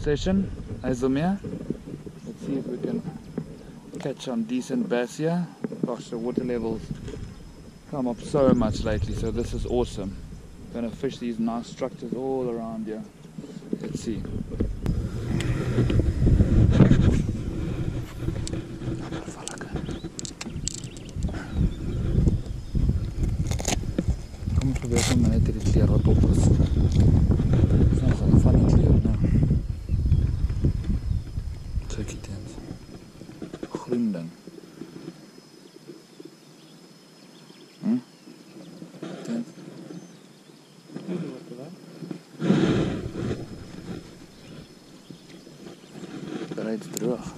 session, Hazelmere. Let's see if we can catch some decent bass here. Gosh, the water levels come up so much lately, so this is awesome. Gonna fish these nice structures all around here. Let's see. Dis nog 'n van die kleur nou. Check it in. Groen ding. Hm? Dit. Bereid droog.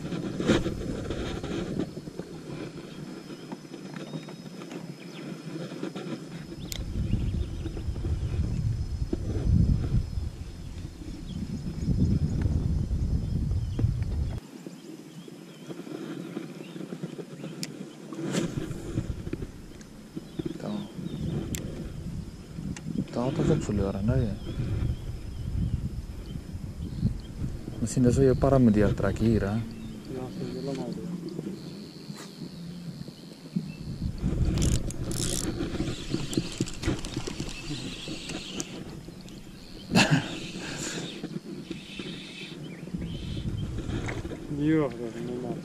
Daar. Daar het ons ook verloor, nou ja. Miskien dis hoe jou para moet deurtrek hier, hè. Ja, so heeltemal dat is niet maar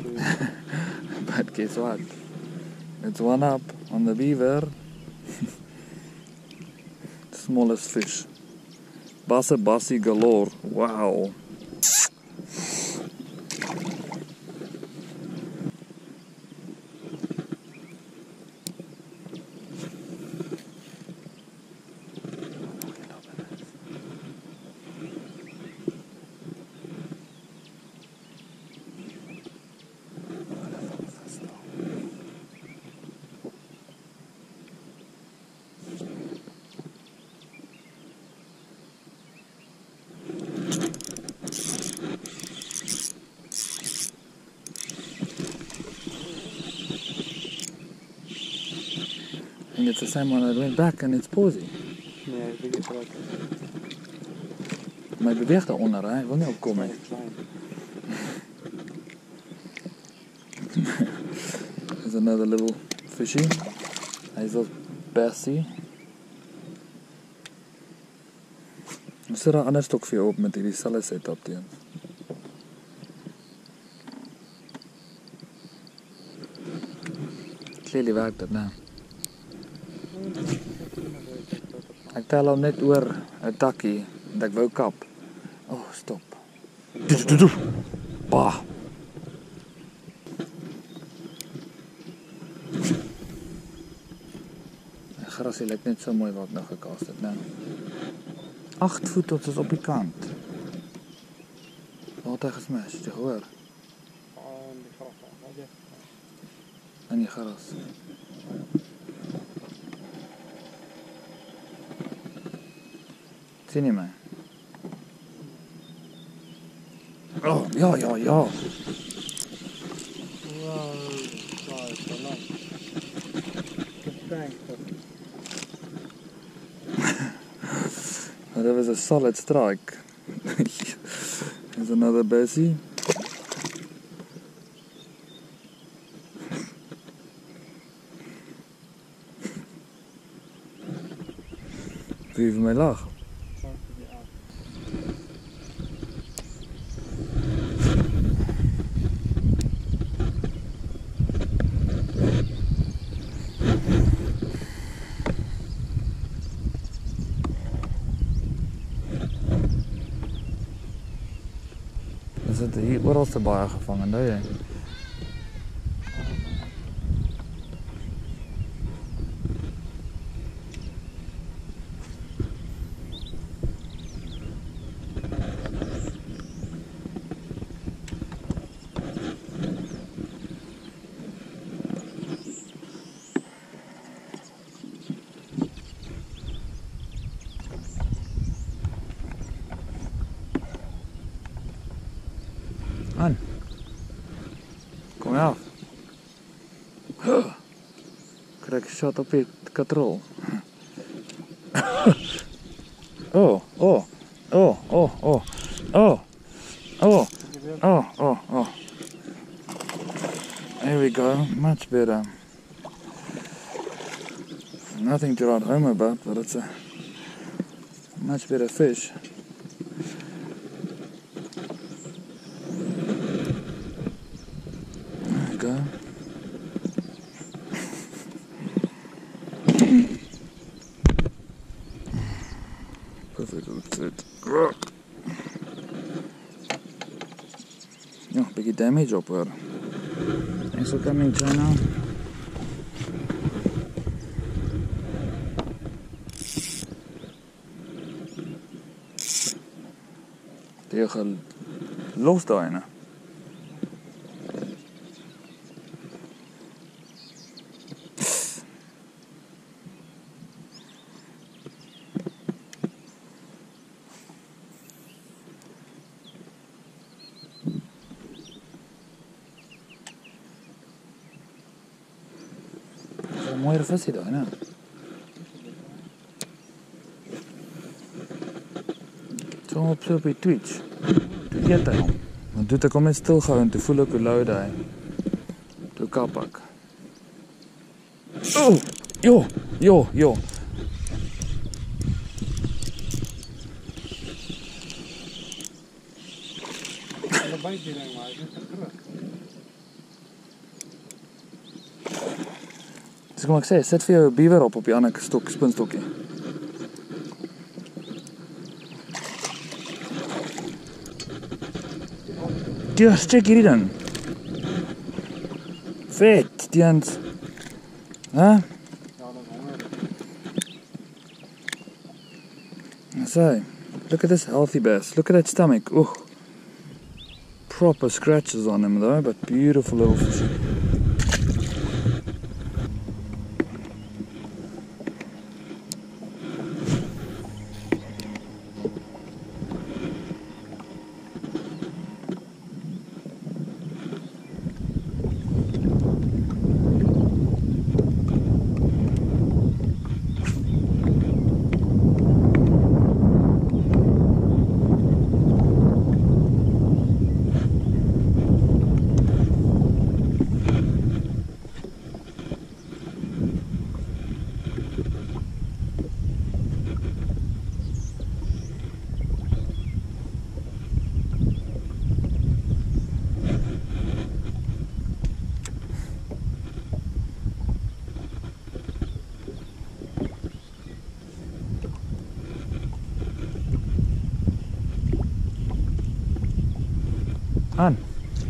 But guess what? It's one up on the beaver. Smallest fish. Bassa bassi galore. Wow. And it's the same one I went back and it's pausing. Nee, dat vind ik wel Maar hij beweegt daaronder, hè? hij wil niet opkomen. There's another little fishy. Hij is wel Bessie. Er zit een ander stokje op met die cellen zitten op die. Clearly werkt dat nou. Ek tel hom net oor 'n takkie en ek wou kap. Oh, stop. Bah. Die gras hier lyk net so mooi wat nou gekaas het, né? 8 voet tot ons op die kant. Waar het gesmash? Het Jy hoor? En die gras wat. In die gras. My? Oh, ja, ja, ja. Wow, daar is wel lang. Gestank. That was a solid strike. There's another Bessie. Wie vir my hier wordt als de bar gevangen, dat je. Krijg shot op je katrol. Oh, oh, oh, oh, oh, oh. Oh, oh, oh, oh. There we go. Much better. Nothing to write home about, but it's a much better fish. Ja, biggie damage op her. Thanks for coming, China. Die gaan los. मोएर फसेको होइन Kom op zo op je Twitch. Doe jij dat dan? Want doet de comment stilgaan te voelen op je luide ei. Doe kapak. Oh! Jo! Jo! Jo! Allebei die lang maken, terug. Dis kom ek sê, sit vir jou 'n beaver op op die ander stok spinstokkie. Dis check hierdie ding. Vet, diens. Hæ? Ja, is honger. So, look at this healthy bass. Look at that stomach. Ooh. Proper scratches on him though, but beautiful little fish.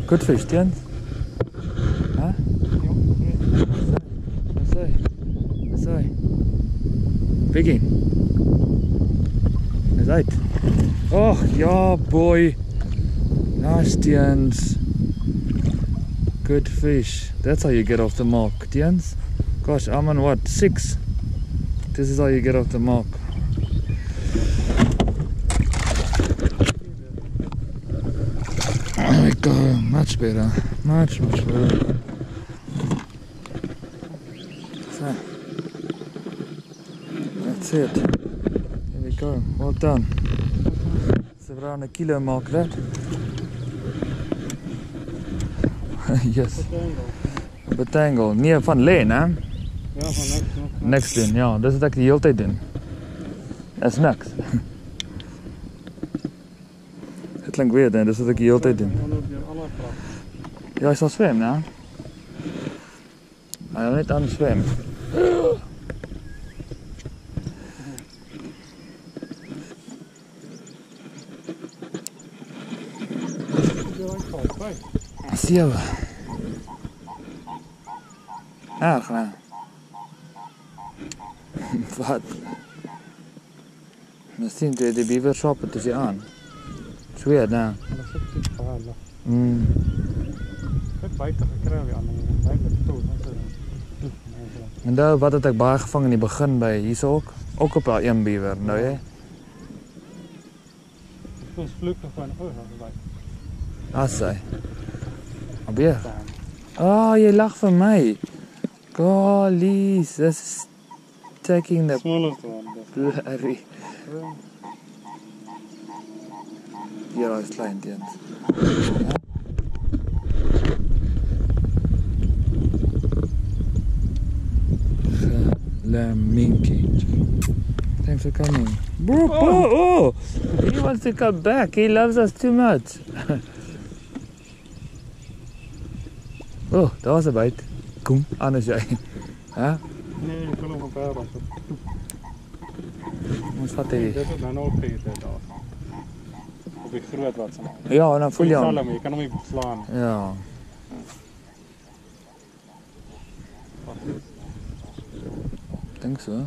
Good fish, Diens. Hæ? Wat sê? Wat sê? Biggie. Is uit. Oh, yeah, boy. Nice, Diens. Good fish. That's how you get off the mark, Diens. Gosh, I'm on what? Six. This is how you get off the mark. We go. Uh, much better. Much, much better. So. That's it. There we go. Well done. It's around a kilo mark that. yes. Betangle. Nee, van len, hè? Ja, van niks. niks, niks. Niks doen. Ja, dis wat ek die hele tyd doen. Dis niks. klinkt weird, hè? dat ik hier altijd in. Ja, ik zal zwemmen. hè? Hij niet aan het zwemmen. Zie je Ah, wat? Wat? Misschien kun de bieber tussen aan. شوية نعم أنا شفت الحوالة امم Dit baie te gekry aan die baie toe. En daar wat het ek baie gevang in die begin by hierso ook, ook op daai een beaver, nou hè. Ons vloek van oor daai. Asai. Abier. Ah, oh, jy lag vir my. Golly, this is taking the smallest one. Blurry. Yeah. Ja, is klein, Jens. Flaminky. Thanks for coming. Bro, oh, oh, he wants to come back. He loves us too much. oh, daar's 'n byt. Kom, anders jy. Hæ? Nee, ek wil hom op pad op. Ons vat hy. Dit is nou nog baie daar. Die groot wat se naam. Ja, en dan voel jy hom. jy kan hom nie slaan. Ja. Dink so.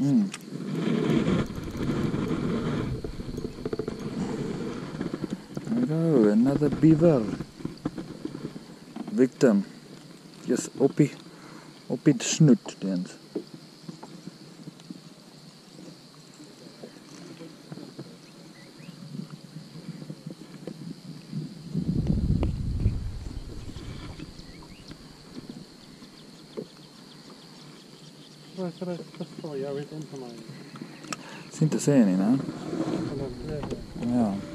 Mm. Go, another beaver. Victim. Just op die op die dan, ja, ja. Ja.